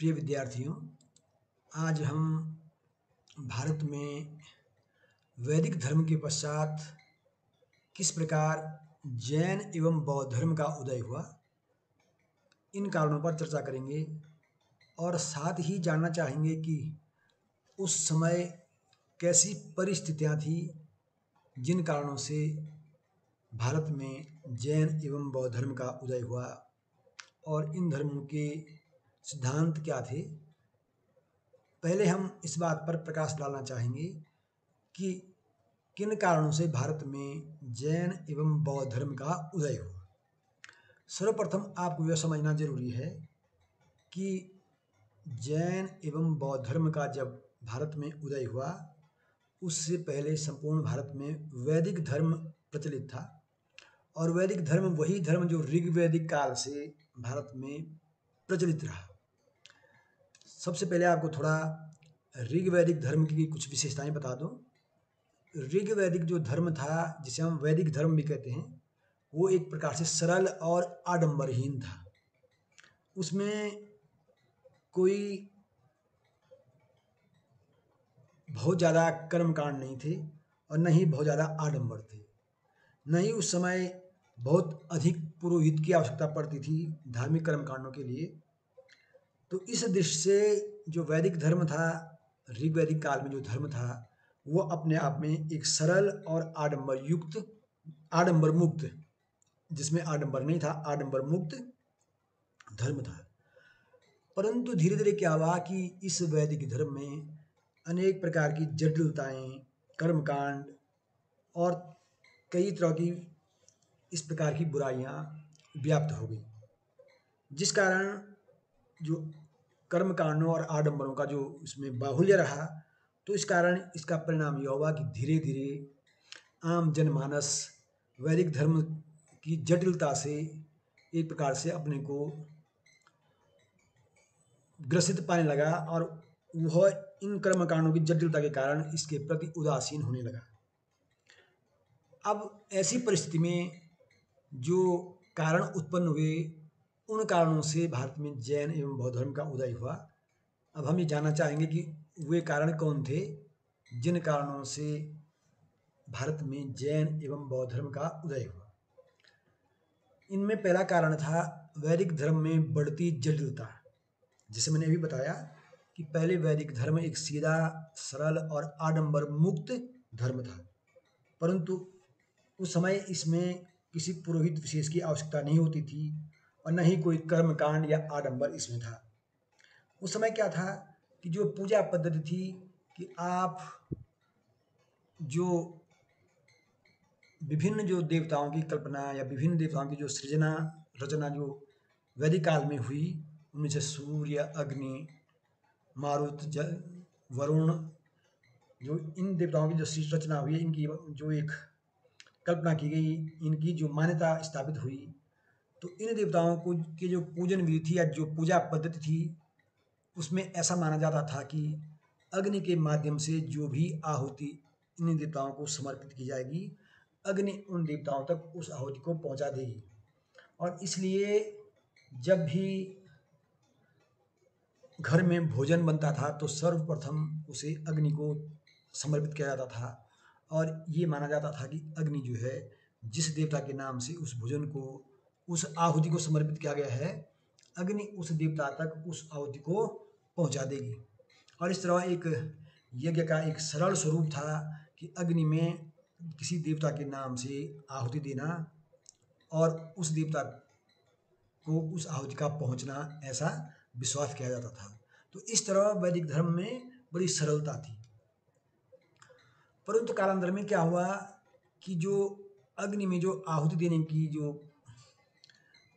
प्रिय विद्यार्थियों, आज हम भारत में वैदिक धर्म के पश्चात किस प्रकार जैन एवं बौद्ध धर्म का उदय हुआ, इन कारणों पर चर्चा करेंगे और साथ ही जानना चाहेंगे कि उस समय कैसी परिस्थितियाँ थी जिन कारणों से भारत में जैन एवं बौद्ध धर्म का उदय हुआ और इन धर्मों के सिद्धांत क्या थे? पहले हम इस बात पर प्रकाश डालना चाहेंगे कि किन कारणों से भारत में जैन एवं बौद्ध धर्म का उदय हुआ। सर्वप्रथम आपको यह समझना ज़रूरी है कि जैन एवं बौद्ध धर्म का जब भारत में उदय हुआ, उससे पहले संपूर्ण भारत में वैदिक धर्म प्रचलित था और वैदिक धर्म वही धर्म जो ऋग्वैदिक काल से भारत में प्रचलित रहा। सबसे पहले आपको थोड़ा ऋग्वैदिक धर्म की कुछ विशेषताएँ बता दूँ। ऋग्वैदिक जो धर्म था, जिसे हम वैदिक धर्म भी कहते हैं, वो एक प्रकार से सरल और आडंबरहीन था। उसमें कोई बहुत ज़्यादा कर्मकांड नहीं थे और न ही बहुत ज़्यादा आडंबर थे। न ही उस समय बहुत अधिक पुरोहित की आवश्यकता पड़ती थी धार्मिक कर्मकांडों के लिए। तो इस दृष्टि से जो वैदिक धर्म था, ऋग्वैदिक काल में जो धर्म था, वो अपने आप में एक सरल और आडम्बर युक्त आडम्बर मुक्त जिसमें आडम्बर नहीं था आडम्बर मुक्त धर्म था। परंतु धीरे धीरे क्या हुआ कि इस वैदिक धर्म में अनेक प्रकार की जटिलताएँ, कर्मकांड और कई तरह की इस प्रकार की बुराइयाँ व्याप्त हो गई, जिस कारण जो कर्मकांडों और आडंबरों का जो इसमें बाहुल्य रहा तो इस कारण इसका परिणाम यह हुआ कि धीरे धीरे आम जनमानस वैदिक धर्म की जटिलता से एक प्रकार से अपने को ग्रसित पाने लगा और वह इन कर्मकांडों की जटिलता के कारण इसके प्रति उदासीन होने लगा। अब ऐसी परिस्थिति में जो कारण उत्पन्न हुए उन कारणों से भारत में जैन एवं बौद्ध धर्म का उदय हुआ। अब हम ये जानना चाहेंगे कि वे कारण कौन थे, जिन कारणों से भारत में जैन एवं बौद्ध धर्म का उदय हुआ। इनमें पहला कारण था वैदिक धर्म में बढ़ती जटिलता। जिसे मैंने अभी बताया कि पहले वैदिक धर्म एक सीधा, सरल और आडंबर मुक्त धर्म था। परंतु उस समय इसमें किसी पुरोहित विशेष की आवश्यकता नहीं होती थी। और न ही कोई कर्मकांड या आडंबर इसमें था। उस समय क्या था कि जो पूजा पद्धति थी कि आप जो विभिन्न जो देवताओं की कल्पना या विभिन्न देवताओं की जो सृजना, रचना जो वैदिक काल में हुई, उनमें से सूर्य, अग्नि, मारुत जल वरुण, जो इन देवताओं की जो रचना हुई, इनकी जो एक कल्पना की गई, इनकी जो मान्यता स्थापित हुई तो इन देवताओं को की जो पूजन विधि थी या जो पूजा पद्धति थी, उसमें ऐसा माना जाता था कि अग्नि के माध्यम से जो भी आहुति इन देवताओं को समर्पित की जाएगी, अग्नि उन देवताओं तक उस आहुति को पहुँचा देगी। और इसलिए जब भी घर में भोजन बनता था तो सर्वप्रथम उसे अग्नि को समर्पित किया जाता था। और ये माना जाता था कि अग्नि जो है, जिस देवता के नाम से उस भोजन को उस आहुति को समर्पित किया गया है। अग्नि उस देवता तक उस आहुति को पहुँचा देगी। और इस तरह एक यज्ञ का एक सरल स्वरूप था कि अग्नि में किसी देवता के नाम से आहुति देना और उस देवता को उस आहुति का पहुँचना ऐसा विश्वास किया जाता था। तो इस तरह वैदिक धर्म में बड़ी सरलता थी। परंतु कालांतर में क्या हुआ कि जो अग्नि में जो आहुति देने की जो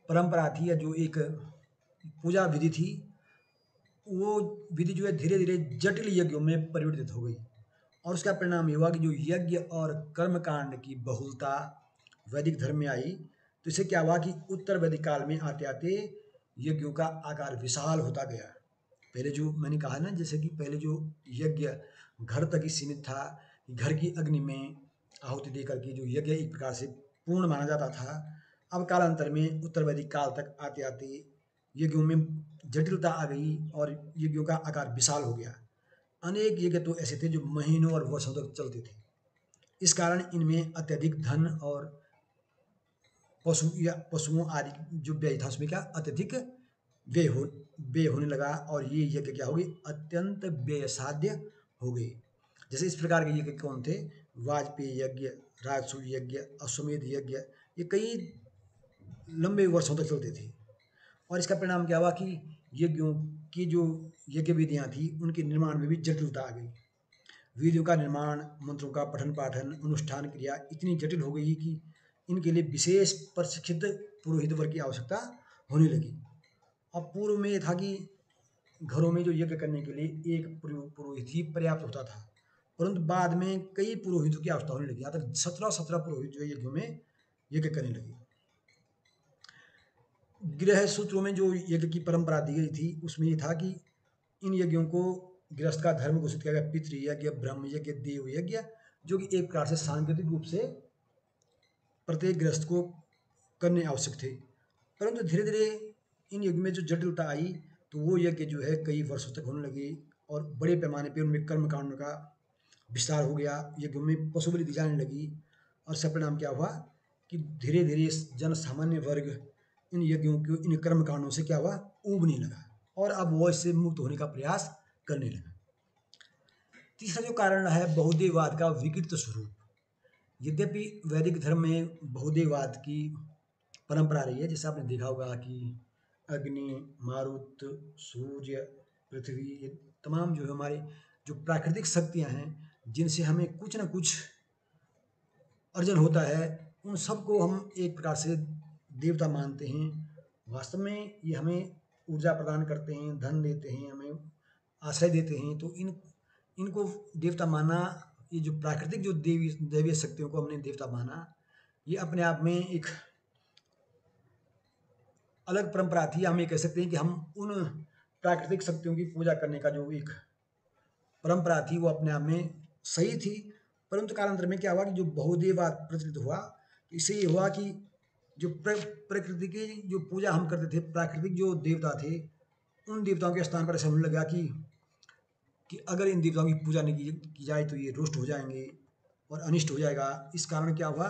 परंपरा थी या जो एक पूजा विधि थी, वो विधि जो है धीरे धीरे जटिल यज्ञों में परिवर्तित हो गई। और उसका परिणाम ये हुआ कि जो यज्ञ और कर्मकांड की बहुलता वैदिक धर्म में आई तो इससे क्या हुआ कि उत्तर वैदिक काल में आते आते यज्ञों का आकार विशाल होता गया। पहले जो मैंने कहा ना, जैसे कि पहले जो यज्ञ घर तक ही सीमित था घर की अग्नि में आहुति देकर के जो यज्ञ एक प्रकार से पूर्ण माना जाता था अब कालांतर में उत्तर वैदिक काल तक आते आते यज्ञों में जटिलता आ गई और यज्ञों का आकार विशाल हो गया। अनेक यज्ञ तो ऐसे थे जो महीनों और वर्षों तक चलते थे। इस कारण इनमें अत्यधिक धन और पशु या पशुओं आदि जो व्यय था उसमें क्या अत्यधिक व्यय हो, व्यय होने लगा और ये यज्ञ क्या हो गए? अत्यंत व्यय साध्य हो गए। जैसे इस प्रकार के यज्ञ कौन थे? वाजपेयी यज्ञ राजसू यज्ञ, अश्वमेध यज्ञ, ये कई लंबे वर्षों तक चलते थे। और इसका परिणाम क्या हुआ कि यज्ञों की जो यज्ञ विधियाँ थी, उनके निर्माण में भी जटिलता आ गई। वेदों का निर्माण, मंत्रों का पठन पाठन अनुष्ठान क्रिया इतनी जटिल हो गई कि इनके लिए विशेष प्रशिक्षित पुरोहित वर्ग की आवश्यकता होने लगी। अब पूर्व में था कि घरों में जो यज्ञ करने के लिए एक पुरोहित ही पर्याप्त होता था। परंतु बाद में कई पुरोहितों की आवश्यकता होने लगी तक सत्रह सत्रह पुरोहित जो यज्ञों में यज्ञ करने लगे। गृह सूत्रों में जो यज्ञ की परंपरा दी गई थी, उसमें ये था कि इन यज्ञों को गृहस्थ का धर्म घोषित किया गया, पितृ यज्ञ, ब्रह्म यज्ञ, देव यज्ञ, जो कि एक प्रकार से सांकेतिक रूप से प्रत्येक गृहस्थ को करने आवश्यक थे। परंतु धीरे धीरे इन युग में जो जटिलता आई तो वो यज्ञ जो है कई वर्षों तक होने लगी और बड़े पैमाने पर उनमें कर्म कांड का विस्तार हो गया, यज्ञ में पशु बलि दी जाने लगी और सब परिणाम क्या हुआ कि धीरे धीरे जन सामान्य वर्ग इन यज्ञों के, इन कर्म कांडों से क्या हुआ? उबने लगा और अब वो इससे मुक्त होने का प्रयास करने लगा। तीसरा जो कारण है बहुदेववाद का विकृत स्वरूप। यद्यपि वैदिक धर्म में बहुदेववाद की परंपरा रही है, जैसे आपने देखा होगा कि अग्नि, मारुत, सूर्य, पृथ्वी, ये तमाम जो है हमारे जो प्राकृतिक शक्तियाँ हैं, जिनसे हमें कुछ ना कुछ अर्जन होता है, उन सबको हम एक प्रकार से देवता मानते हैं। वास्तव में ये हमें ऊर्जा प्रदान करते हैं, धन देते हैं, हमें आश्रय देते हैं। तो इन, इनको देवता माना, ये जो प्राकृतिक जो देवी, दैवीय शक्तियों को हमने देवता माना, ये अपने आप में एक अलग परंपरा थी। हम ये कह सकते हैं कि हम उन प्राकृतिक शक्तियों की पूजा करने का जो एक परंपरा थी, वो अपने आप में सही थी। परंतु कालांतर में क्या हुआ कि जो बहुदेववाद प्रचलित हुआ, इससे ये हुआ कि जो प्रकृति की जो पूजा हम करते थे, प्राकृतिक जो देवता थे, उन देवताओं के स्थान पर ऐसा होने लगा कि कि अगर इन देवताओं की पूजा नहीं की जाए तो ये रुष्ट हो जाएँगे और अनिष्ट हो जाएगा। इस कारण क्या हुआ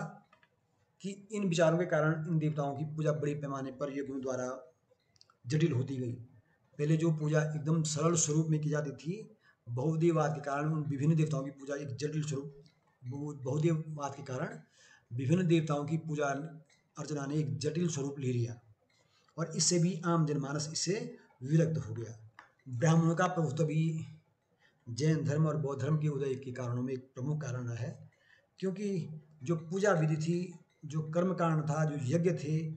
कि इन विचारों के कारण इन देवताओं की पूजा बड़े पैमाने पर यज्ञों द्वारा जटिल होती गई। पहले जो पूजा एकदम सरल स्वरूप में की जाती थी, बहुदेववाद के कारण उन विभिन्न देवताओं की पूजा एक जटिल स्वरूप बहुदेववाद के कारण विभिन्न देवताओं की पूजा अर्चना ने एक जटिल स्वरूप ले लिया और इससे भी आम जनमानस इससे विरक्त हो गया। ब्राह्मणों का प्रभुत्व भी जैन धर्म और बौद्ध धर्म के उदय के कारणों में एक प्रमुख कारण है, क्योंकि जो पूजा विधि थी, जो कर्म कारण था, जो यज्ञ थे,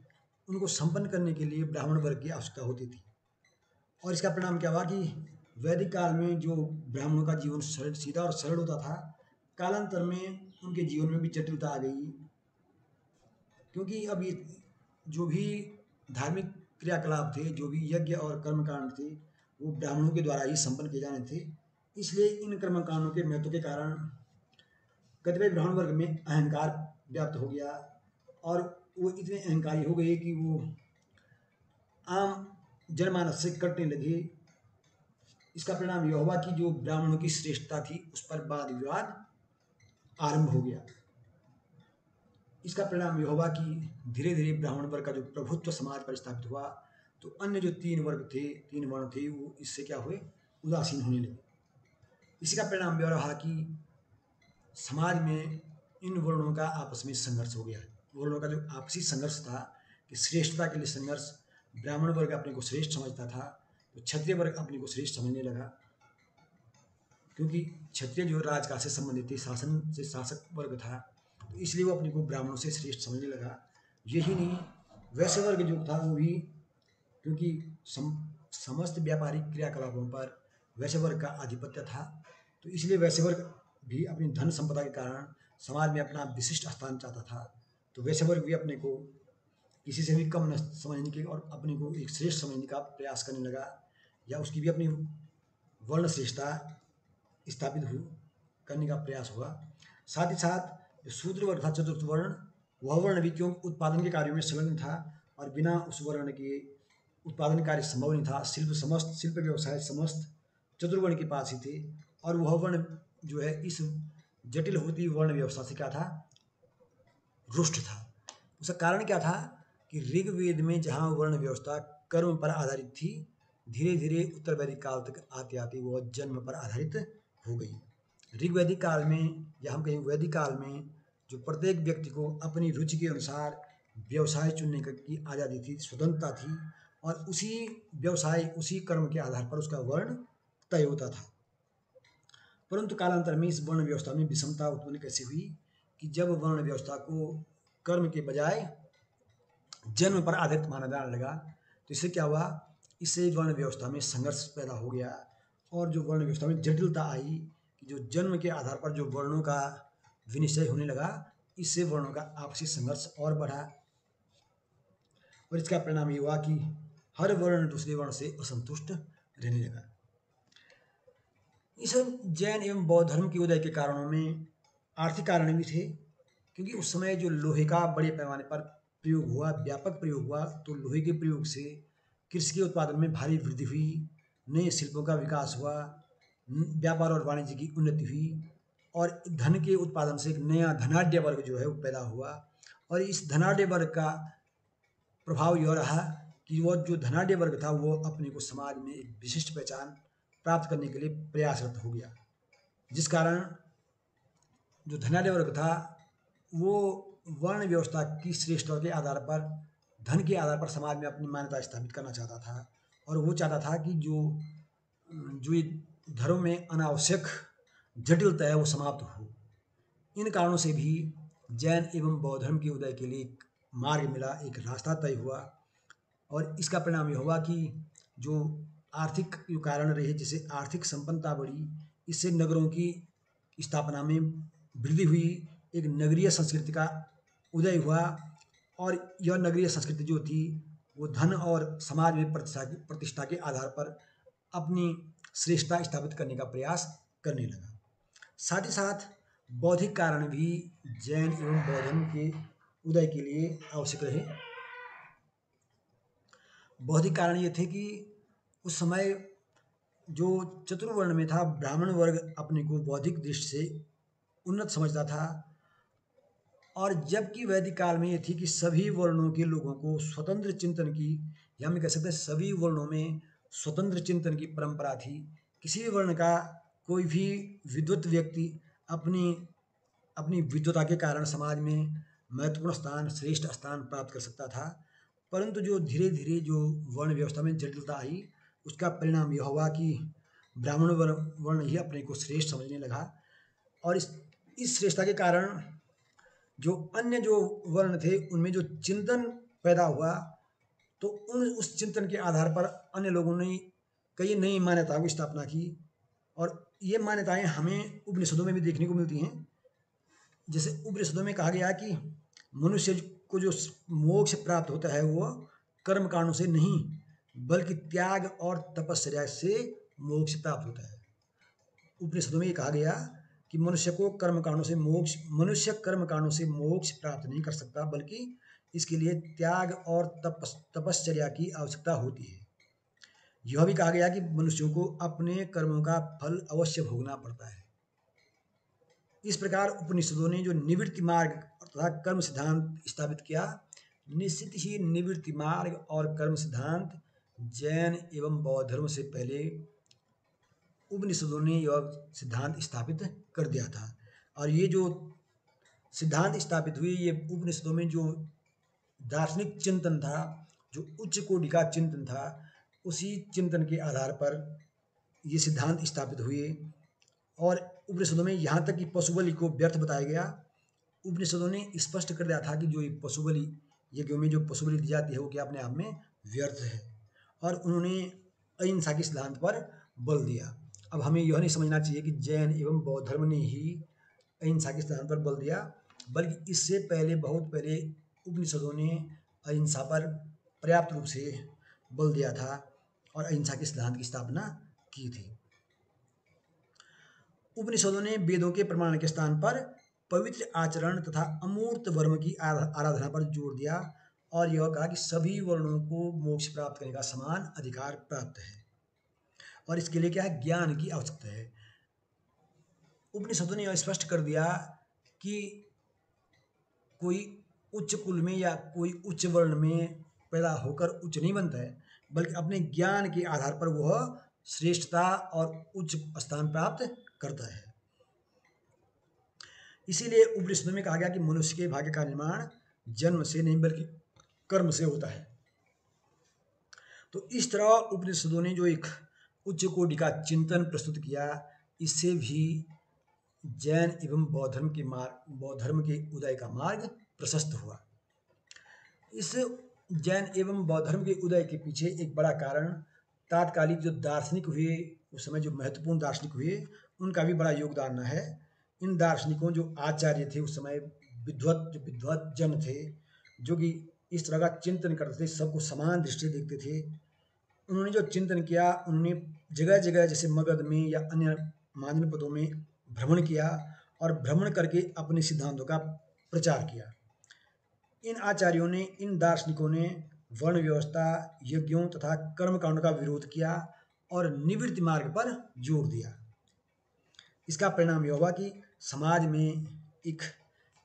उनको संपन्न करने के लिए ब्राह्मण वर्ग की आवश्यकता होती थी। और इसका परिणाम क्या हुआ कि वैदिक काल में जो ब्राह्मणों का जीवन सरल, सीधा और सरल होता था, कालांतर में उनके जीवन में भी जटिलता आ गई। क्योंकि अब ये जो भी धार्मिक क्रियाकलाप थे, जो भी यज्ञ और कर्मकांड थे, वो ब्राह्मणों के द्वारा ही संपन्न किए जाने थे। इसलिए इन कर्मकांडों के महत्व के कारण कतिपय ब्राह्मण वर्ग में अहंकार व्याप्त हो गया और वो इतने अहंकारी हो गए कि वो आम जनमानस से कटने लगे। इसका परिणाम यह हुआ कि जो ब्राह्मणों की श्रेष्ठता थी, उस पर वाद विवाद आरंभ हो गया। इसका परिणाम यह हुआ कि धीरे धीरे ब्राह्मण वर्ग का जो प्रभुत्व समाज पर स्थापित हुआ तो अन्य जो तीन वर्ग थे, तीन वर्ण थे, वो इससे क्या हुए? उदासीन होने लगे। इसी का परिणाम यह रहा कि समाज में इन वर्णों का आपस में संघर्ष हो गया। वर्णों का जो आपसी संघर्ष था कि श्रेष्ठता के लिए संघर्ष, ब्राह्मण वर्ग अपने को श्रेष्ठ समझता था तो क्षत्रिय वर्ग अपने को श्रेष्ठ समझने लगा। क्योंकि क्षत्रिय जो राजकाज से संबंधित थे, शासन से शासक वर्ग था तो इसलिए वो अपने को ब्राह्मणों से श्रेष्ठ समझने लगा। यही नहीं वैश्य वर्ग जो था वो भी क्योंकि सम, समस्त व्यापारिक क्रियाकलापों पर वैश्य वर्ग का आधिपत्य था। तो इसलिए वैश्य वर्ग भी अपनी धन संपदा के कारण समाज में अपना विशिष्ट स्थान चाहता था। तो वैश्य वर्ग भी अपने को किसी से भी कम न समझने के और अपने को एक श्रेष्ठ समझने का प्रयास करने लगा या उसकी भी अपनी वर्ण श्रेष्ठता स्थापित हुई करने का प्रयास हुआ। साथ ही साथ शूद्र वर्ग था चतुर्थ वर्ण, वह वर्ण भी क्यों उत्पादन के कार्यों में संलग्न था और बिना उस वर्ण के उत्पादन कार्य संभव नहीं था? शिल्प समस्त, शिल्प व्यवसाय समस्त चतुर्वर्ण के पास ही थे और वह वर्ण जो है इस जटिल होती वर्ण व्यवस्था से क्या था? रुष्ट था। उसका कारण क्या था कि ऋग्वेद में जहाँ वर्ण व्यवस्था कर्म पर आधारित थी धीरे धीरे उत्तर वैदिक काल तक आते आते वह जन्म पर आधारित हो गई। ऋग्वैदिक काल में, या हम कहें वैदिक काल में जो प्रत्येक व्यक्ति को अपनी रुचि के अनुसार व्यवसाय चुनने की आज़ादी थी, स्वतंत्रता थी और उसी व्यवसाय, उसी कर्म के आधार पर उसका वर्ण तय होता था। परंतु कालांतर में इस वर्ण व्यवस्था में विषमता उत्पन्न कैसे हुई कि जब वर्ण व्यवस्था को कर्म के बजाय जन्म पर आधारित माना जाने लगा तो इससे क्या हुआ? इससे वर्ण व्यवस्था में संघर्ष पैदा हो गया और जो वर्ण व्यवस्था में जटिलता आई कि जो जन्म के आधार पर जो वर्णों का विनिश्चय होने लगा। इससे वर्णों का आपसी संघर्ष और बढ़ा और इसका परिणाम ये हुआ कि हर वर्ण दूसरे वर्ण से असंतुष्ट रहने लगा। इस जैन एवं बौद्ध धर्म के उदय के कारणों में आर्थिक कारण भी थे, क्योंकि उस समय जो लोहे का बड़े पैमाने पर प्रयोग हुआ, व्यापक प्रयोग हुआ तो लोहे के प्रयोग से कृषि के उत्पादन में भारी वृद्धि हुई, नए शिल्पों का विकास हुआ व्यापार और वाणिज्य की उन्नति हुई और धन के उत्पादन से एक नया धनाढ़ वर्ग जो है वो पैदा हुआ। और इस धनाढ़ वर्ग का प्रभाव यह रहा कि वो जो धनाढ़ वर्ग था, वो अपने को समाज में एक विशिष्ट पहचान प्राप्त करने के लिए प्रयासरत हो गया। जिस कारण जो धनाढ़ वर्ग था, वो वर्ण व्यवस्था की श्रेष्ठता के आधार पर, धन के आधार पर समाज में अपनी मान्यता स्थापित करना चाहता था। और वो चाहता था कि जो जो धर्म में अनावश्यक जटिलता है, वो समाप्त हो। इन कारणों से भी जैन एवं बौद्ध धर्म के उदय के लिए एक मार्ग मिला, एक रास्ता तय हुआ। और इसका परिणाम यह हुआ कि जो आर्थिक जो कारण रहे जैसे आर्थिक संपन्नता बढ़ी, इससे नगरों की स्थापना में वृद्धि हुई, एक नगरीय संस्कृति का उदय हुआ। और यह नगरीय संस्कृति जो थी, वो धन और समाज में प्रतिष्ठा प्रतिष्ठा के आधार पर अपनी श्रेष्ठता स्थापित करने का प्रयास करने लगा। साथ ही साथ बौद्धिक कारण भी जैन एवं बौद्धन के उदय के लिए आवश्यक रहे। बौद्धिक कारण ये थे कि उस समय जो चतुर्वर्ण में था, ब्राह्मण वर्ग अपने को बौद्धिक दृष्टि से उन्नत समझता था। और जबकि वैदिक काल में ये थी कि सभी वर्णों के लोगों को स्वतंत्र चिंतन की, या हम कह सकते हैं सभी वर्णों में स्वतंत्र चिंतन की परंपरा थी। किसी भी वर्ण का कोई भी विद्वत व्यक्ति अपनी अपनी विद्वता के कारण समाज में महत्वपूर्ण स्थान, श्रेष्ठ स्थान प्राप्त कर सकता था। परंतु जो धीरे धीरे जो वर्ण व्यवस्था में जटिलता आई, उसका परिणाम यह हुआ कि ब्राह्मण वर्ण ही अपने को श्रेष्ठ समझने लगा और इस इस श्रेष्ठता के कारण जो अन्य जो वर्ण थे, उनमें जो चिंतन पैदा हुआ तो उन, उस चिंतन के आधार पर अन्य लोगों ने कई नई मान्यताओं की स्थापना की और ये मान्यताएँ हमें उपनिषदों में भी देखने को मिलती हैं। जैसे उपनिषदों में कहा गया कि मनुष्य को जो मोक्ष प्राप्त होता है, वो कर्म कांडों से नहीं, बल्कि त्याग और तपस्या से मोक्ष प्राप्त होता है। उपनिषदों में ये कहा गया कि मनुष्य को कर्म कांडों से मोक्ष, मनुष्य कर्म कांडों से मोक्ष प्राप्त नहीं कर सकता, बल्कि इसके लिए त्याग और तपस, तपश्चर्या की आवश्यकता होती है। यह भी कहा गया कि मनुष्यों को अपने कर्मों का फल अवश्य भोगना पड़ता है। इस प्रकार उपनिषदों ने जो निवृत्ति मार्ग तथा कर्म सिद्धांत स्थापित किया, निश्चित ही निवृत्ति मार्ग और कर्म सिद्धांत जैन एवं बौद्ध धर्म से पहले उपनिषदों ने यह सिद्धांत स्थापित कर दिया था। और ये जो सिद्धांत स्थापित हुए, ये उपनिषदों में जो दार्शनिक चिंतन था, जो उच्च कोटि का चिंतन था उसी चिंतन के आधार पर ये सिद्धांत स्थापित हुए और उपनिषदों में यहाँ तक कि पशु बलि को व्यर्थ बताया गया। उपनिषदों ने स्पष्ट कर दिया था कि जो ये पशु बलि यज्ञों में जो पशु बलि दी जाती है वो क्या अपने आप में व्यर्थ है और उन्होंने अहिंसा के सिद्धांत पर बल दिया। अब हमें यह नहीं समझना चाहिए कि जैन एवं बौद्ध धर्म ने ही अहिंसा के सिद्धांत पर बल दिया, बल्कि इससे पहले, बहुत पहले उपनिषदों ने अहिंसा पर पर्याप्त रूप से बल दिया था और अहिंसा के सिद्धांत की स्थापना की थी। उपनिषदों ने वेदों के प्रमाण के स्थान पर पवित्र आचरण तथा अमूर्त वर्म की आराधना पर ज़ोर दिया और यह कहा कि सभी वर्णों को मोक्ष प्राप्त करने का समान अधिकार प्राप्त है। और इसके लिए क्या है? ज्ञान की आवश्यकता है। उपनिषदों ने यह स्पष्ट कर दिया कि कोई उच्च कुल में या कोई उच्च वर्ण में पैदा होकर उच्च नहीं बनता है, बल्कि अपने ज्ञान के आधार पर वह श्रेष्ठता और उच्च स्थान प्राप्त करता है। इसीलिए उपनिषदों में कहा गया कि मनुष्य के भाग्य का निर्माण जन्म से नहीं, बल्कि कर्म से होता है। तो इस तरह उपनिषदों ने जो एक उच्च कोटि का चिंतन प्रस्तुत किया, इससे भी जैन एवं बौद्ध धर्म के मार्ग, बौद्ध धर्म के उदय का मार्ग प्रशस्त हुआ। इस जैन एवं बौद्ध धर्म के उदय के पीछे एक बड़ा कारण तात्कालिक जो दार्शनिक हुए, उस समय जो महत्वपूर्ण दार्शनिक हुए, उनका भी बड़ा योगदान है। इन दार्शनिकों जो आचार्य थे, उस समय विद्वत, जो विद्वत जन थे, जो कि इस तरह का चिंतन करते थे, सबको समान दृष्टि देखते थे, उन्होंने जो चिंतन किया, उन्होंने जगह जगह जैसे मगध में या अन्य मानव पदों में भ्रमण किया और भ्रमण करके अपने सिद्धांतों का प्रचार किया। इन आचार्यों ने, इन दार्शनिकों ने वर्ण व्यवस्था यज्ञों तथा कर्म कांड का विरोध किया और निवृत्ति मार्ग पर ज़ोर दिया। इसका परिणाम यह हुआ कि समाज में एक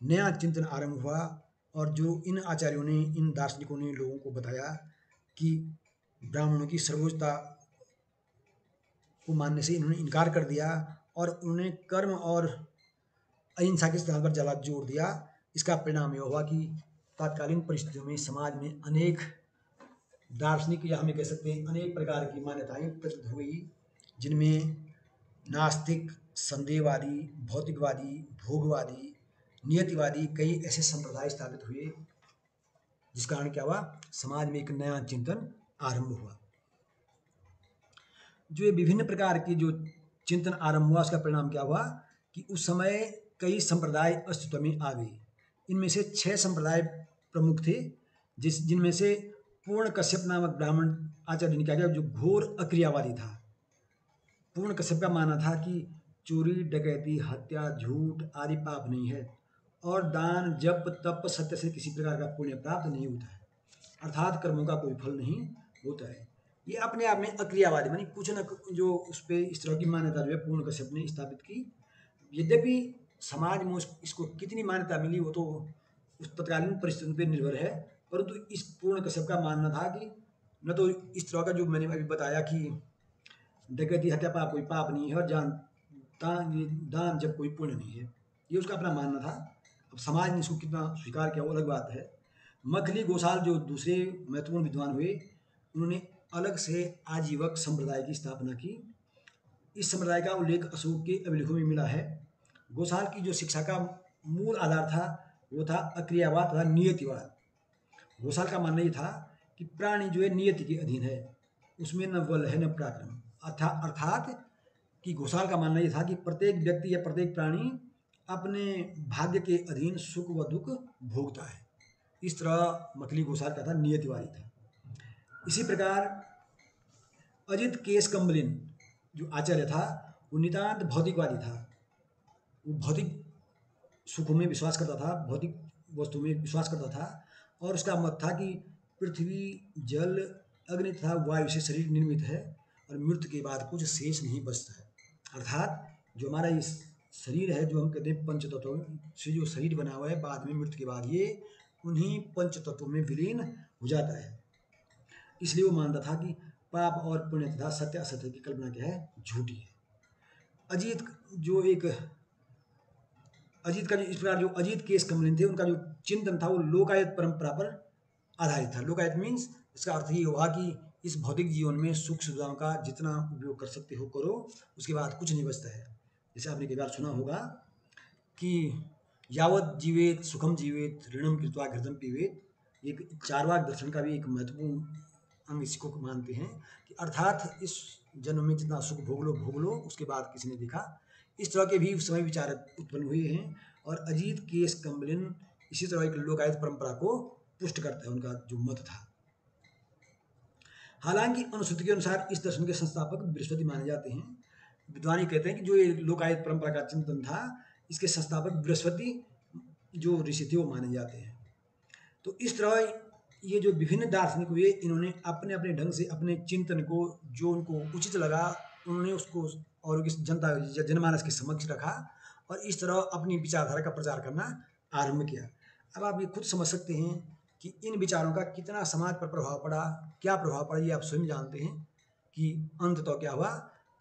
नया चिंतन आरंभ हुआ और जो इन आचार्यों ने, इन दार्शनिकों ने लोगों को बताया कि ब्राह्मणों की सर्वोच्चता को मानने से इन्होंने इनकार कर दिया और उन्होंने कर्म और अहिंसा के सिद्धांत पर जला ज़ोर दिया। इसका परिणाम यह हुआ कि तात्कालीन परिस्थितियों में समाज में अनेक दार्शनिक, या हमें कह सकते हैं, अनेक प्रकार की मान्यताएँ प्रचलित हुई, जिनमें नास्तिक, संदेहवादी, भौतिकवादी, भोगवादी, नियतिवादी कई ऐसे संप्रदाय स्थापित हुए, जिस कारण क्या हुआ? समाज में एक नया चिंतन आरंभ हुआ। जो ये विभिन्न प्रकार के जो चिंतन आरंभ हुआ, उसका परिणाम क्या हुआ कि उस समय कई संप्रदाय अस्तित्व में आ गए। इनमें से छह संप्रदाय प्रमुख थे, जिस, जिनमें से पूर्ण कश्यप नामक ब्राह्मण आचार्य ने क्या किया, जो घोर अक्रियावादी था। पूर्ण कश्यप का मानना था कि चोरी, डकैती, हत्या, झूठ आदि पाप नहीं है, और दान, जप, तप, सत्य से किसी प्रकार का पुण्य प्राप्त नहीं होता है। अर्थात कर्मों का कोई फल नहीं होता है। ये अपने आप में अक्रियावादी, मानी कुछ न जो उस पर इस तरह की मान्यता जो है, पूर्ण कश्यप ने स्थापित की। यद्यपि समाज में उस, इसको कितनी मान्यता मिली वो तो उस तत्कालीन परिस्थितियों पर निर्भर है। परंतु इस पूर्ण कश्यप का मानना था कि न तो इस तरह का जो मैंने अभी बताया कि डकैती, हत्या पाप, कोई पाप नहीं है और जान, दान दान जब कोई पुण्य नहीं है। ये उसका अपना मानना था। अब समाज ने इसको कितना स्वीकार किया वो अलग बात है। मखली गोसाल जो दूसरे महत्वपूर्ण विद्वान हुए, उन्होंने अलग से आजीवक संप्रदाय की स्थापना की। इस संप्रदाय का उल्लेख अशोक के अभिलेखों में मिला है। गोसाल की जो शिक्षा का मूल आधार था, वो था अक्रियावाद तथा नियतिवाद। गोसाल का मानना ये था कि प्राणी जो है नियति के अधीन है, उसमें न बल है, न पराक्रम। अर्थात अर्थात कि घोषाल का मानना ये था कि प्रत्येक व्यक्ति या प्रत्येक प्राणी अपने भाग्य के अधीन सुख व दुख भोगता है। इस तरह मकली घोषाल का था, नियतिवादी था। इसी प्रकार अजित केस कम्बलिन जो आचार्य था, वो नितान्त भौतिकवादी था। भौतिक सुखों में विश्वास करता था, भौतिक वस्तु में विश्वास करता था और उसका मत था कि पृथ्वी, जल, अग्नि तथा वायु से शरीर निर्मित है और मृत्यु के बाद कुछ शेष नहीं बचता है। अर्थात जो हमारा ये शरीर है, जो हम कहते हैं पंच तत्वों से जो शरीर बना हुआ है, बाद में मृत्यु के बाद ये उन्हीं पंच तत्वों में विलीन हो जाता है। इसलिए वो मानता था कि पाप और पुण्य तथा सत्य असत्य की कल्पना क्या है? झूठी है। अजीत जो एक अजीत का जो इस प्रकार जो अजीत केस कमलिन थे, उनका जो चिंतन था, वो लोकायत परंपरा पर आधारित था। लोकायत मीन्स इसका अर्थ ये हुआ कि इस भौतिक जीवन में सुख सुविधाओं का जितना उपयोग कर सकते हो, करो, उसके बाद कुछ नहीं बचता है। जैसे आपने कई बार सुना होगा कि यावत जीवेत, सुखम जीवेत, ऋणम कृतवा घृतम पीवेत एक चारवाक दर्शन का भी एक महत्वपूर्ण अंग इसको मानते हैं कि अर्थात इस जन्म में जितना सुख भोग लो भोग लो, उसके बाद किसी ने देखा इस तरह के भी समय विचार उत्पन्न हुए हैं और अजीत केस कम्बलिन इसी तरह एक लोकायत परंपरा को पुष्ट करता है, उनका जो मत था। हालाँकि अनुसूति के अनुसार इस दर्शन के संस्थापक बृहस्पति माने जाते हैं। विद्वानी कहते हैं कि जो ये लोकायत परंपरा का चिंतन था, इसके संस्थापक बृहस्पति जो ऋषि थे, वो माने जाते हैं। तो इस तरह ये जो विभिन्न दार्शनिक हुए, इन्होंने अपने अपने ढंग से, अपने चिंतन को, जो उनको उचित लगा उन्होंने उसको और जनता जनमानस के समक्ष रखा और इस तरह अपनी विचारधारा का प्रचार करना आरंभ किया। अब आप ये खुद समझ सकते हैं कि इन विचारों का कितना समाज पर प्रभाव पड़ा, क्या प्रभाव पड़ा, ये आप स्वयं जानते हैं कि अंततः तो क्या हुआ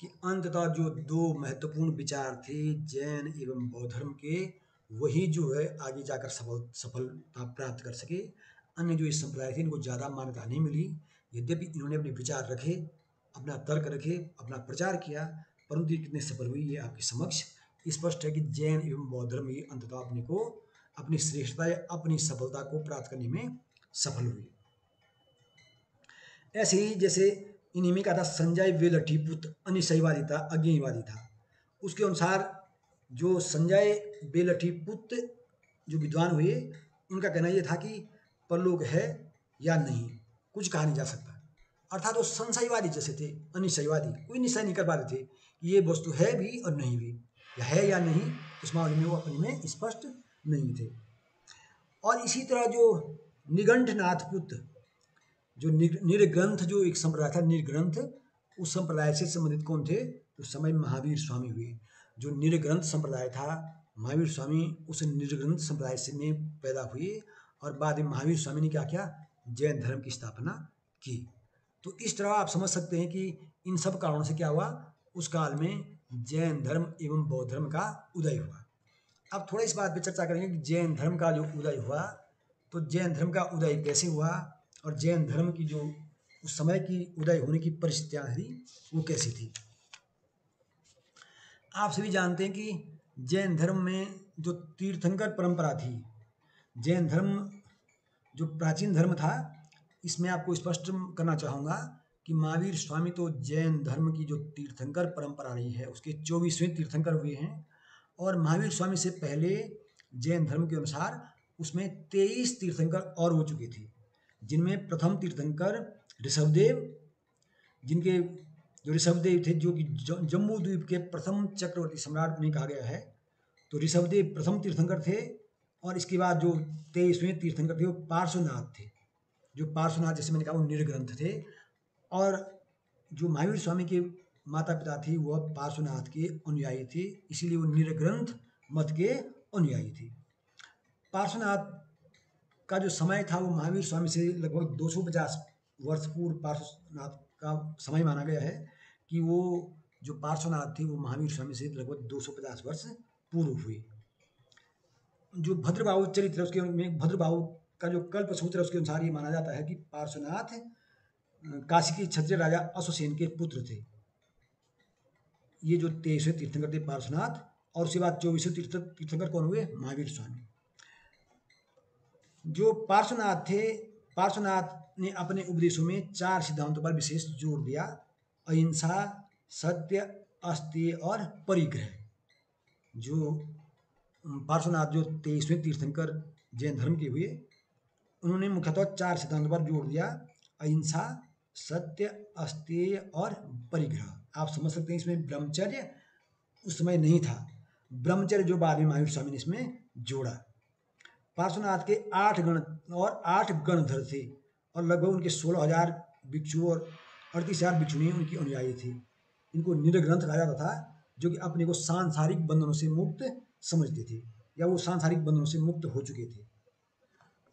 कि अंततः जो दो महत्वपूर्ण विचार थे जैन एवं बौद्ध धर्म के, वही जो है आगे जाकर सफल, सफलता प्राप्त कर सके। अन्य जो इस संप्रदाय थे, इनको ज़्यादा मान्यता नहीं मिली। यद्यपि इन्होंने अपने विचार रखे अपना तर्क रखे, अपना प्रचार किया, परंतु कितने सफल हुई, ये आपके समक्ष स्पष्ट है कि जैन एवं बौद्ध धर्म ही अंततः अपने को, अपनी श्रेष्ठता या अपनी सफलता को प्राप्त करने में सफल हुई ऐसे ही जैसे इन्हीं में कहा था, संजय वेलठी पुत्र अनिशयवादी था अज्ञवादी था। उसके अनुसार जो संजय बेलठी पुत्र जो विद्वान हुए, उनका कहना यह था कि परलोक है या नहीं, कुछ कहा नहीं जा सकता। अर्थात वो संशयवादी जैसे थे, अनिशयवादी, कोई निश्चय नहीं कर पा रहे थे कि ये वस्तु है भी और नहीं भी। या है या नहीं, इस मामले में वो अपने में स्पष्ट नहीं थे। और इसी तरह जो निगंठनाथ पुत्र, जो निर्ग्रंथ जो एक संप्रदाय था, निर्ग्रंथ, उस संप्रदाय से संबंधित कौन थे? उस समय महावीर स्वामी हुए। जो निर्ग्रंथ संप्रदाय था, महावीर स्वामी उस निर्ग्रंथ संप्रदाय से में पैदा हुए और बाद में महावीर स्वामी ने क्या किया? जैन धर्म की स्थापना की। तो इस तरह आप समझ सकते हैं कि इन सब कारणों से क्या हुआ? उस काल में जैन धर्म एवं बौद्ध धर्म का उदय हुआ। अब थोड़ा इस बात पर चर्चा करेंगे कि जैन धर्म का जो उदय हुआ तो जैन धर्म का उदय कैसे हुआ और जैन धर्म की जो उस समय की उदय होने की परिस्थितियाँ थी वो कैसी थी? आप सभी जानते हैं कि जैन धर्म में जो तीर्थंकर परंपरा थी, जैन धर्म जो प्राचीन धर्म था इसमें आपको स्पष्ट करना चाहूँगा कि महावीर स्वामी तो जैन धर्म की जो तीर्थंकर परंपरा रही है, उसके चौबीसवें तीर्थंकर हुए हैं और महावीर स्वामी से पहले जैन धर्म के अनुसार उसमें तेईस तीर्थंकर और हो चुके थे, जिनमें प्रथम तीर्थंकर ऋषभदेव, जिनके जो ऋषभदेव थे, जो कि जम्मू द्वीप के प्रथम चक्रवर्ती सम्राट नहीं कहा गया है तो ऋषभदेव प्रथम तीर्थंकर थे और इसके बाद जो तेईसवें तीर्थंकर थे, वो पार्श्वनाथ थे। जो पार्श्वनाथ जैसे मैंने कहा, वो निर्ग्रंथ थे। और जो महावीर स्वामी के माता पिता थी वह पार्श्वनाथ के अनुयायी थे, इसीलिए वो निर्ग्रंथ मत के अनुयायी थे। पार्श्वनाथ का जो समय था, वो महावीर स्वामी से लगभग 250 वर्ष पूर्व पार्श्वनाथ का समय माना गया है कि वो जो पार्श्वनाथ थे, वो महावीर स्वामी से लगभग 250 वर्ष पूर्व हुए जो भद्रबाहु चरित्र उसके में भद्रबाहु का जो कल्प सूत्र है, उसके अनुसार ये माना जाता है कि पार्श्वनाथ काशी के क्षत्रिय राजा अश्वसेन के पुत्र थे। ये जो तेईसवें तीर्थंकर थे पार्श्वनाथ, और उसके बाद चौबीसवें तीर्थ, तीर्थंकर कौन हुए? महावीर स्वामी। जो पार्श्वनाथ थे, पार्श्वनाथ ने अपने उपदेशों में चार सिद्धांतों पर विशेष ज़ोर दिया, अहिंसा, सत्य अस्त्य और परिग्रह। जो पार्श्वनाथ जो तेईसवें तीर्थंकर जैन धर्म के हुए उन्होंने मुख्यतः चार सिद्धांतों पर ज़ोर दिया, अहिंसा, सत्य, अस्तेय और परिग्रह। आप समझ सकते हैं इसमें ब्रह्मचर्य उस समय नहीं था। ब्रह्मचर्य जो बाद में महावीर स्वामी ने इसमें जोड़ा। पार्श्वनाथ के आठ गण और आठ गणधर थे और लगभग उनके सोलह हज़ार भिक्षु और अड़तीस हज़ार भिक्षुणी उनकी अनुयायी थी। इनको निरग्रंथ कहा जाता था, जो कि अपने को सांसारिक बंधनों से मुक्त समझते थे या वो सांसारिक बंधनों से मुक्त हो चुके थे।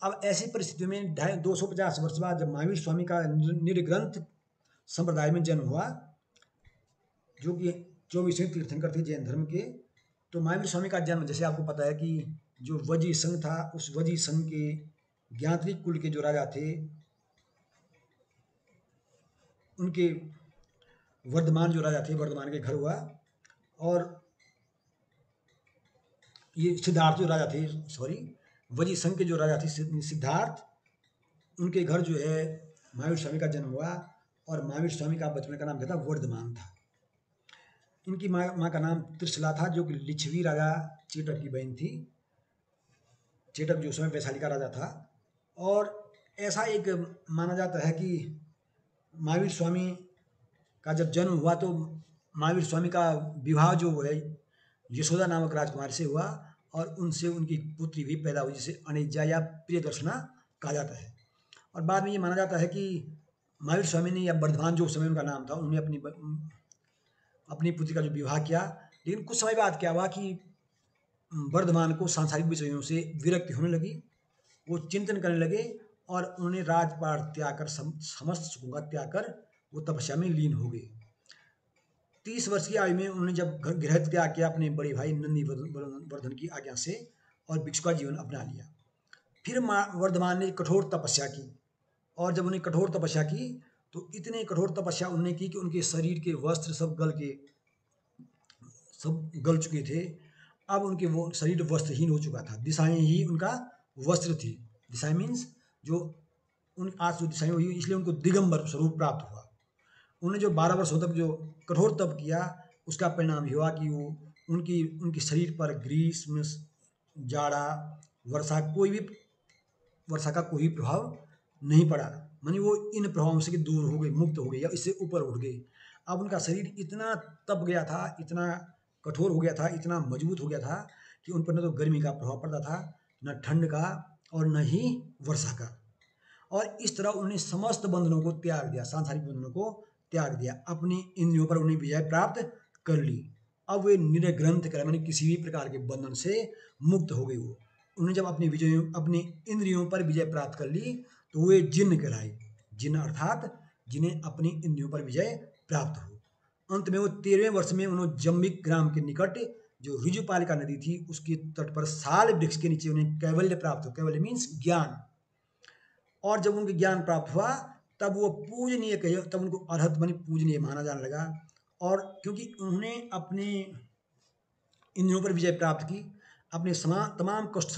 अब ऐसी परिस्थितियों में ढाई, दो सौ पचास वर्ष बाद जब महावीर स्वामी का निर्ग्रंथ संप्रदाय में जन्म हुआ, जो कि चौबीसवें तीर्थंकर थे जैन धर्म के तो महावीर स्वामी का जन्म, जैसे आपको पता है कि जो वजी संघ था, उस वजी संघ के ज्ञात्रिक कुल के जो राजा थे, उनके वर्धमान जो राजा थे, वर्धमान के घर हुआ, और ये सिद्धार्थ जो राजा थे, सॉरी वजी संघ के जो राजा थे सिद्धार्थ, उनके घर जो है, महावीर स्वामी का जन्म हुआ और महावीर स्वामी का बचपन का नाम क्या था? वर्धमान था। इनकी माँ माँ का नाम त्रिशला था, जो कि लिच्छवी राजा चेटक की बहन थी। चेटक जो समय वैशाली का राजा था। और ऐसा एक माना जाता है कि महावीर स्वामी का जब जन्म हुआ तो महावीर स्वामी का विवाह जो है, यशोदा नामक राजकुमार से हुआ। और उनसे उनकी पुत्री भी पैदा हुई, जिसे अनिजा या प्रिय दर्शना कहा जाता है। और बाद में ये माना जाता है कि महावीर स्वामी ने या वर्धमान जो उस समय उनका नाम था, उन्होंने अपनी अपनी पुत्री का जो विवाह किया, लेकिन कुछ समय बाद क्या हुआ कि वर्धमान को सांसारिक विषयों से विरक्ति होने लगी, वो चिंतन करने लगे और उन्होंने राजपाट त्याग कर समस्त सुखों का त्याग कर वो तपस्या में लीन हो गए। तीस वर्ष की आयु में उन्होंने जब गृह त्याग किया अपने बड़े भाई नंदी वर्धन की आज्ञा से और भिक्षु का जीवन अपना लिया। फिर वर्धमान ने कठोर तपस्या की और जब उन्हें कठोर तपस्या की तो इतने कठोर तपस्या उन्होंने की कि उनके शरीर के वस्त्र सब गल के, सब गल चुके थे। अब उनके वो शरीर वस्त्रहीन हो चुका था। दिशाएँ ही उनका वस्त्र थी। दिशाएँ मीन्स जो उन, आज जो दिशाएँ हुई, इसलिए उनको दिगंबर स्वरूप प्राप्त हुआ। उन्होंने जो बारह वर्षों तक जो कठोर तप किया, उसका परिणाम ये हुआ कि वो उनकी, उनके शरीर पर ग्रीष्म जाड़ा, वर्षा, कोई भी, वर्षा का कोई प्रभाव नहीं पड़ा। मानी वो इन प्रभावों से दूर हो गई, मुक्त हो गई या इससे ऊपर उठ गई। अब उनका शरीर इतना तप गया था, इतना कठोर हो गया था, इतना मज़बूत हो गया था कि उन पर न तो गर्मी का प्रभाव पड़ता था, न ठंड का और न ही वर्षा का। और इस तरह उन्होंने समस्त बंधनों को त्याग दिया, सांसारिक बंधनों को त्याग दिया। अपनी इंद्रियों पर उन्हें विजय प्राप्त कर ली। अब वे निर्ग्रंथ कर मैंने किसी भी प्रकार के बंधन से मुक्त हो गई वो। उन्होंने जब अपनी विजय, अपनी इंद्रियों पर विजय प्राप्त कर ली तो वे जिन कहलाए। जिन अर्थात जिन्हें अपनी इंद्रियों पर विजय प्राप्त हो। अंत में वो तेरहवें वर्ष में उन्होंने जम्बिक ग्राम के निकट जो ऋजुपालिका नदी थी, उसके तट पर साल वृक्ष के नीचे उन्हें कैवल्य प्राप्त हो। कैवल्य मीन्स ज्ञान। और जब उनके ज्ञान प्राप्त हुआ तब वो पूजनीय कहे, तब उनको अर्हत बनी पूजनीय माना जाने लगा। और क्योंकि उन्होंने अपने इंद्रियों पर विजय प्राप्त की, अपने समा, तमाम कष्ट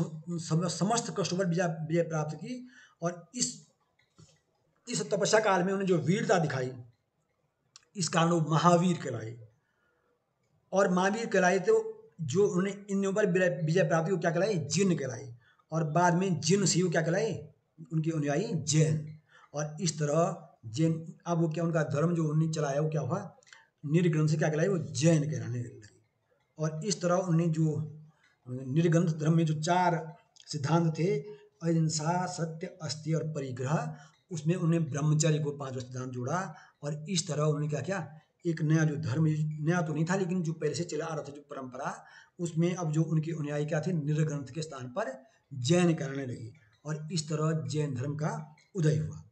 समस्त कष्टों पर विजय विजय प्राप्त की, और इस इस तपस्या काल में उन्होंने जो वीरता दिखाई, इस कारण वो महावीर कहलाए। और महावीर कहलाए तो जो उन्होंने इन पर विजय प्राप्त की, वो क्या कहलाए? जिन कहलाए। और बाद में जिन से वो क्या कहलाए? उनके अनुयायी जैन। और इस तरह जैन, अब वो क्या उनका धर्म जो उन्होंने चलाया, वो क्या हुआ? निर्ग्रंथ से क्या कहलाए वो जैन कहलाने लगे। और इस तरह उन्होंने जो निर्गंथ धर्म में जो चार सिद्धांत थे, अहिंसा, सत्य अस्थि और परिग्रह, उसमें उन्हें ब्रह्मचर्य को पांचवा सिद्धांत जोड़ा। और इस तरह उन्होंने क्या किया? एक नया जो धर्म, नया तो नहीं था, लेकिन जो पहले से चला आ रहा था, जो परंपरा, उसमें अब जो उनके अनुयायी क्या थे? निर्ग्रंथ के स्थान पर जैन करने लगे। और इस तरह जैन धर्म का उदय हुआ।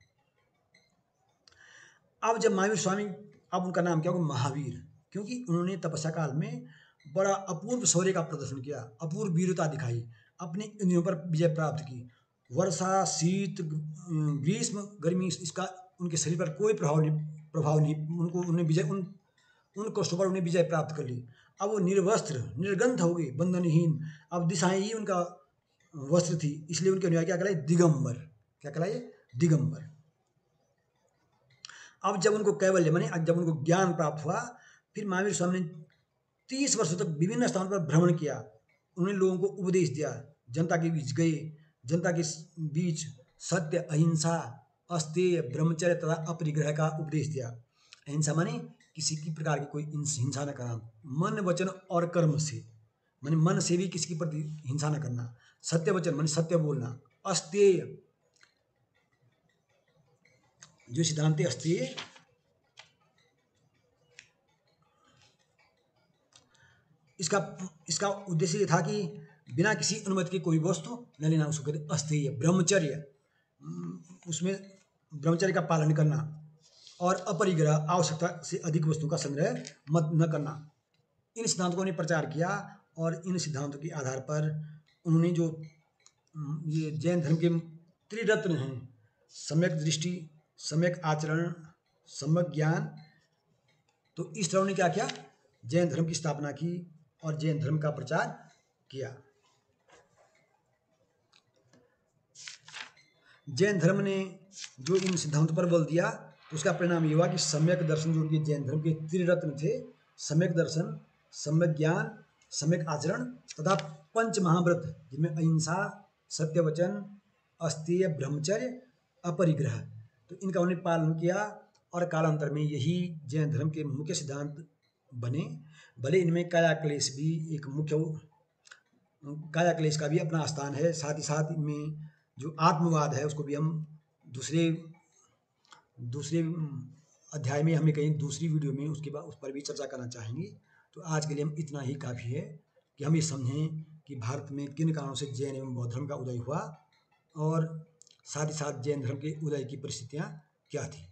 अब जब महावीर स्वामी, अब उनका नाम क्या होगा? महावीर। क्योंकि उन्होंने तपस्या काल में बड़ा अपूर्व शौर्य का प्रदर्शन किया, अपूर्व वीरता दिखाई, अपने इंद्रियों पर विजय प्राप्त की। वर्षा, शीत ग्रीष्म, गर्मी, इसका, उनके शरीर पर कोई प्रभाव नहीं प्रभाव नहीं, उनको, उन्हें विजय, उन उन कष्टों पर उन्हें विजय प्राप्त कर ली। अब वो निर्वस्त्र, निर्गंध हो गए बंधनहीन। अब दिशाएँ ही उनका वस्त्र थी, इसलिए उनके अनुयायी क्या कहलाए? दिगंबर। क्या कहलाए? दिगंबर। अब जब उनको कैवल्य माने जब उनको ज्ञान प्राप्त हुआ, फिर महावीर स्वामी ने तीस वर्षों तक विभिन्न स्थानों पर भ्रमण किया। उन्होंने लोगों को उपदेश दिया, जनता के बीच गए, जनता के बीच सत्य, अहिंसा, अस्तेय, ब्रह्मचर्य तथा अपरिग्रह का उपदेश दिया। अहिंसा माने किसी की प्रकार की कोई हिंसा न करना, मन, वचन और कर्म से। माने मन से भी किसी के प्रति हिंसा न करना, सत्य वचन माने सत्य बोलना, अस्तेय जो सिद्धांत अस्तेय इसका इसका उद्देश्य ये था कि बिना किसी अनुमति के कोई वस्तु न लेना उसको कहते अस्तेय ब्रह्मचर्य। उसमें ब्रह्मचर्य का पालन करना और अपरिग्रह, आवश्यकता से अधिक वस्तुओं का संग्रह मत न करना। इन सिद्धांतों ने प्रचार किया और इन सिद्धांतों के आधार पर उन्होंने जो ये जैन धर्म के त्रिरत्न हैं, सम्यक दृष्टि सम्यक आचरण, सम्यक ज्ञान। तो इस तरह ने क्या किया? जैन धर्म की स्थापना की और जैन धर्म का प्रचार किया। जैन धर्म ने जो इन सिद्धांतों पर बल दिया तो उसका परिणाम ये हुआ कि सम्यक दर्शन जो उनके जैन धर्म के त्रिरत्न थे, सम्यक दर्शन, सम्यक ज्ञान, सम्यक आचरण तथा पंच महाव्रत, जिनमें अहिंसा सत्य वचन अस्तेय ब्रह्मचर्य, अपरिग्रह तो इनका उन्होंने पालन किया और कालांतर में यही जैन धर्म के मुख्य सिद्धांत बने। भले इनमें काया क्लेश भी एक मुख्य काया क्लेश का भी अपना स्थान है, साथ ही साथ इनमें जो आत्मवाद है उसको भी हम दूसरे दूसरे अध्याय में हमें कहीं दूसरी वीडियो में उसके बाद उस पर भी चर्चा करना चाहेंगे। तो आज के लिए हम इतना ही काफ़ी है कि हम ये समझें कि भारत में किन कारणों से जैन एवं बौद्ध धर्म का उदय हुआ और साथ ही साथ जैन धर्म के उदय की परिस्थितियाँ क्या थी?